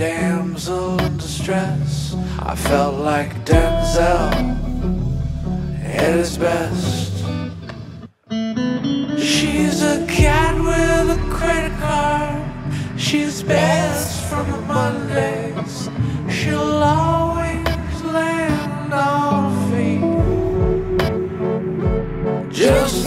damsel in distress. I felt like Denzel at his best. She's a cat with a credit card. She's best from the Mondays. She'll always land on feet. Just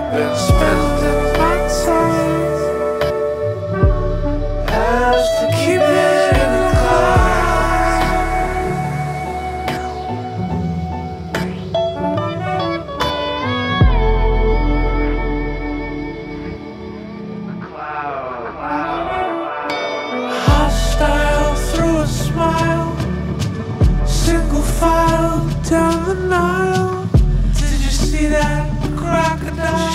Been spending my time. To keep it in the clouds Hostile through a smile. Single file down the Nile. Did you see that crocodile?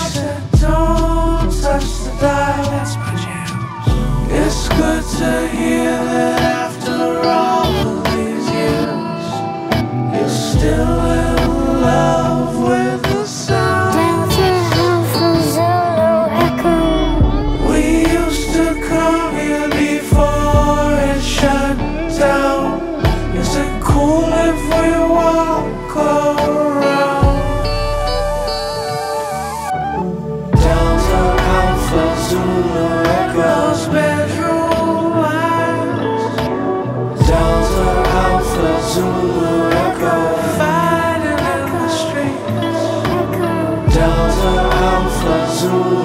azul.